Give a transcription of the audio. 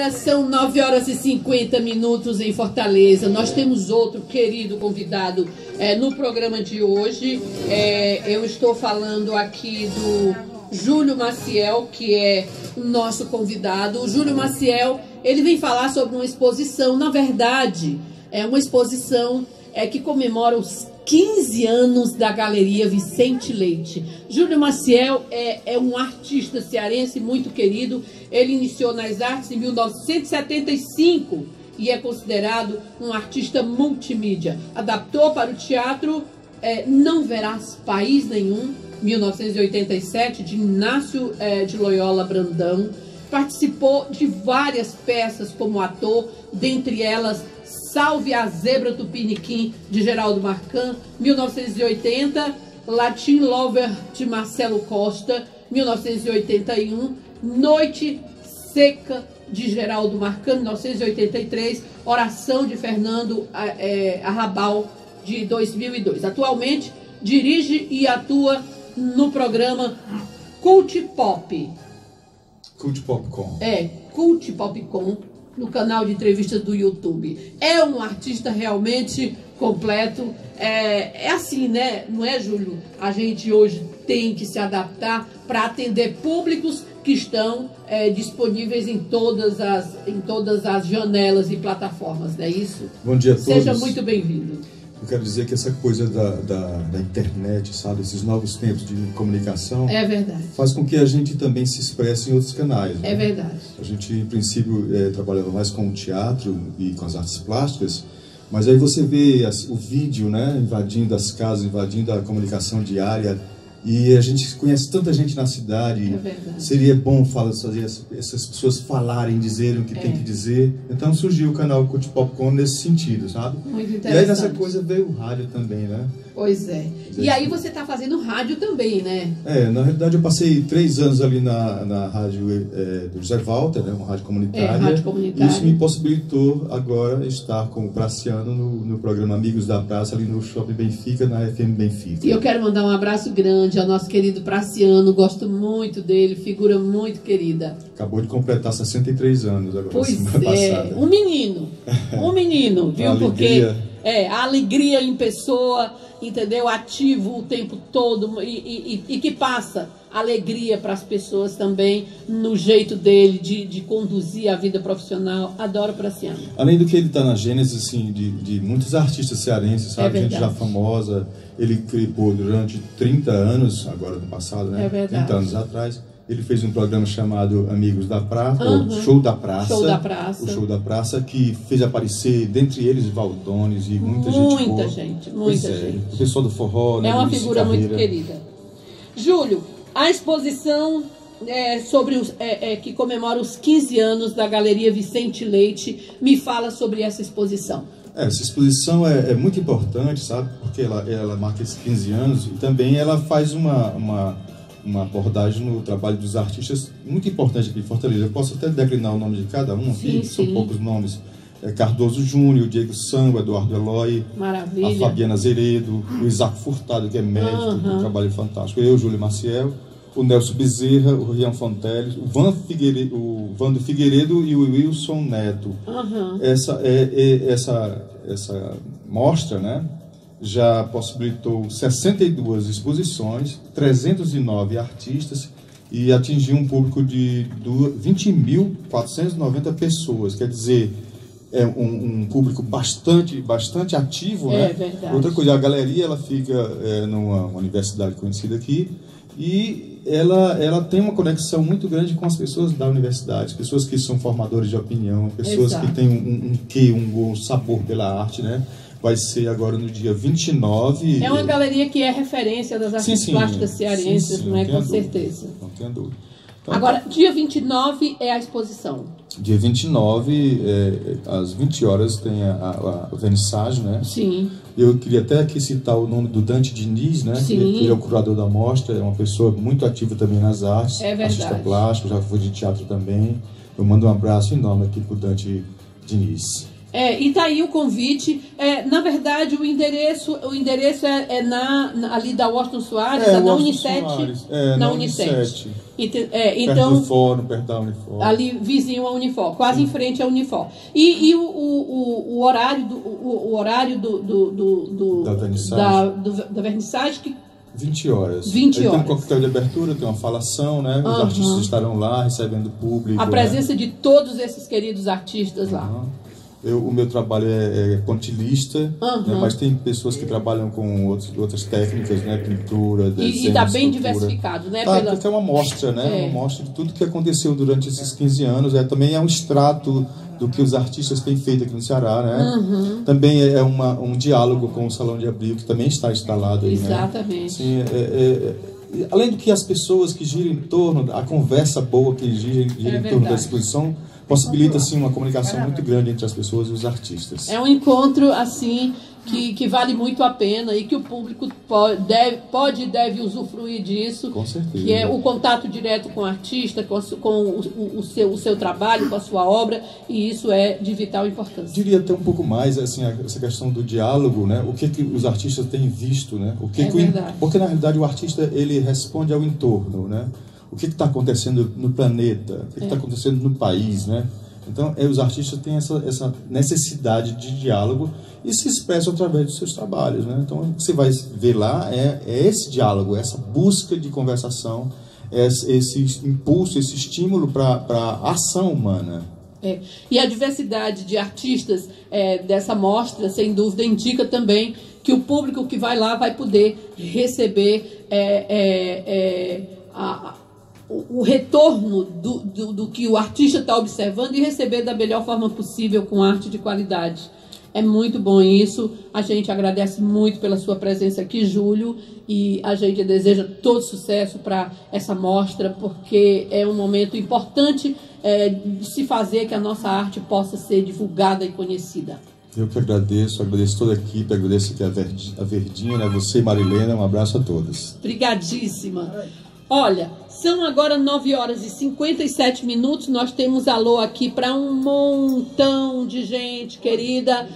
Agora são 9 horas e 50 minutos em Fortaleza. Nós temos outro querido convidado é, no programa de hoje. É, eu estou falando aqui do Júlio Maciel, que é o nosso convidado. O Júlio Maciel, ele vem falar sobre uma exposição, na verdade, é uma exposição é, que comemora os 15 anos da Galeria Vicente Leite. Júlio Maciel é, é um artista cearense muito querido. Ele iniciou nas artes em 1975 e é considerado um artista multimídia. Adaptou para o teatro é, Não Verás País Nenhum, 1987, de Inácio é, de Loyola Brandão. Participou de várias peças como ator, dentre elas Salve a Zebra Tupiniquim, de Geraldo Marcan, 1980. Latin Lover, de Marcelo Costa, 1981. Noite Seca, de Geraldo Marcan, 1983. Oração, de Fernando é, Arrabal, de 2002. Atualmente, dirige e atua no programa Cult Pop. Cult Popcom. É, Cult Popcom no canal de entrevistas do YouTube. É um artista realmente completo. É, é assim, né? Não é, Júlio? A gente hoje tem que se adaptar para atender públicos que estão é, disponíveis em todas, as, em todas as janelas e plataformas, não é isso? Bom dia a todos. Seja muito bem-vindo. Eu quero dizer que essa coisa da, da, da, internet, sabe, esses novos tempos de comunicação, é verdade. faz com que a gente também se expresse em outros canais. Né? É verdade. A gente, em princípio, é, trabalhava mais com o teatro e com as artes plásticas, mas aí você vê as, o vídeo, né, invadindo as casas, invadindo a comunicação diária e a gente conhece tanta gente na cidade. É Seria bom falar, fazer essas pessoas falarem, dizerem o que é. tem que dizer. Então surgiu o canal Cut Popcorn nesse sentido, sabe? Muito interessante. E aí nessa coisa veio o rádio também, né? Pois é. E aí você está fazendo rádio também, né? É, na realidade eu passei três anos ali na, na rádio é, do José Walter, né, uma rádio comunitária. É, rádio comunitária. Isso me possibilitou agora estar com o Praciano no, no programa Amigos da Praça, ali no Shopping Benfica, na FM Benfica. E eu quero mandar um abraço grande ao nosso querido Praciano, gosto muito dele, figura muito querida. Acabou de completar 63 anos agora, pois semana é, passada. um menino, um menino, viu? Porque é, a alegria em pessoa entendeu? Ativo o tempo todo e, e, e que passa alegria para as pessoas também no jeito dele de, de conduzir a vida profissional. Adoro Praciano. Além do que ele está na gênese assim, de, de muitos artistas cearenses, sabe? É Gente já famosa. Ele clipou durante 30 anos, agora no passado, né? É verdade. 30 anos atrás ele fez um programa chamado Amigos da Praça, uhum. Show da Praça. Show da Praça. O Show da Praça, que fez aparecer, dentre eles, Valdones e muita, muita gente Muita gente, muita é, gente. O pessoal do forró, né? É uma figura muito querida. Júlio, a exposição é, sobre os, é, é, que comemora os 15 anos da Galeria Vicente Leite, me fala sobre essa exposição. É, essa exposição é, é, muito importante, sabe? Porque ela, ela marca esses 15 anos e também ela faz uma, uma uma abordagem no trabalho dos artistas muito importante aqui em Fortaleza. Eu posso até declinar o nome de cada um aqui, sim, são sim. poucos nomes. É Cardoso Júnior, Diego Sango, Eduardo Eloy, Maravilha. a Fabiana Zeredo, o Isaac Furtado, que é médico, Uhum. um trabalho fantástico. Eu, Júlio Maciel, o Nelson Bezerra, o Rian Fonteles, o, Van Figueiredo, o Vando Figueiredo e o Wilson Neto. Essa, é, é- essa, essa mostra, né? Já possibilitou 62 exposições, 309 artistas e atingiu um público de du- 20.490 pessoas. Quer dizer, é um, um público bastante, bastante ativo, É né? verdade. Outra coisa, a galeria ela fica é, numa universidade conhecida aqui e ela, ela tem uma conexão muito grande com as pessoas da universidade, pessoas que são formadores de opinião, pessoas Exato. que têm um, um, um quê, um, um sabor pela arte, né? Vai ser agora no dia 29. É uma galeria que é referência das artes Sim, sim. plásticas cearenses, Sim, sim, não é? Com dúvida. certeza. Não tenha dúvida. Então, Agora, dia 29 é a exposição. Dia 29, é, às 20 horas, tem a, a, a vernissagem, né? Sim. Eu queria até aqui citar o nome do Dante Diniz, né? Sim. Ele, ele é o curador da mostra, é uma pessoa muito ativa também nas artes. É verdade. Artista plástico, já foi de teatro também. Eu mando um abraço enorme aqui pro Dante Diniz. É, e tá aí o convite. É, na verdade, o endereço, o endereço é, é na, na, ali da Washington Soares, É, tá na Unicet. É, na na Unicet. Unicet. Ente- é, Perto então, do fórum, perto da Unifor. ali vizinho à Unifor, quase em frente à Unifor. E, e o, o, o, horário do, o, o horário do, do, do, do- Da vernissage. da, do- da vernissage que 20 horas. 20 Aí Tem horas. um coquetel de abertura, tem uma falação, né? Os Aham. artistas estarão lá recebendo público. a né? presença de todos esses queridos artistas lá. Eu, o meu trabalho é, é Aham. né, mas tem pessoas que trabalham com outros, outras técnicas, né? Pintura, desenho, E está bem escultura. diversificado, né? Tá, pela- é uma mostra, né? É. Uma mostra de tudo que aconteceu durante esses 15 anos. É, também é um extrato do que os artistas têm feito aqui no Ceará, né? Uhum. Também é uma, um diálogo com o Salão de Abril, que também está instalado aí, né? Exatamente. Sim, é- é- é- além do que as pessoas que giram em torno, a conversa boa que gira, gira É em torno da exposição, possibilita assim, uma comunicação muito grande entre as pessoas e os artistas. É um encontro assim que, que vale muito a pena e que o público pode, deve, pode e deve usufruir disso. Com certeza. Que é o contato direto com o artista, com, a com o, o- seu, o seu trabalho, com a sua obra, e isso é de vital importância. diria até um pouco mais assim essa questão do diálogo, né? O que que os artistas têm visto, né? O que É que o porque na realidade o artista ele responde ao entorno, né? O que está acontecendo no planeta? O que É. está acontecendo no país, né? Então, é, os artistas têm essa, essa necessidade de diálogo e se expressam através dos seus trabalhos, né? Então, o que você vai ver lá é, é esse diálogo, essa busca de conversação, esse, esse impulso, esse estímulo para a ação humana. É. E a diversidade de artistas é, dessa mostra, sem dúvida, indica também que o público que vai lá vai poder receber é, é, é, a- a- o, o retorno do, do, do que o artista está observando e receber da melhor forma possível com arte de qualidade. É muito bom isso. A gente agradece muito pela sua presença aqui, Júlio, e a gente deseja todo sucesso para essa mostra, porque é um momento importante é, de se fazer que a nossa arte possa ser divulgada e conhecida. Eu que agradeço, agradeço toda a equipe, agradeço aqui a Verdi- a Verdinha, né? você, Marilena, um abraço a todos. Obrigadíssima. Olha, são agora 9 horas e 57 minutos. Nós temos alô aqui para um montão de gente querida.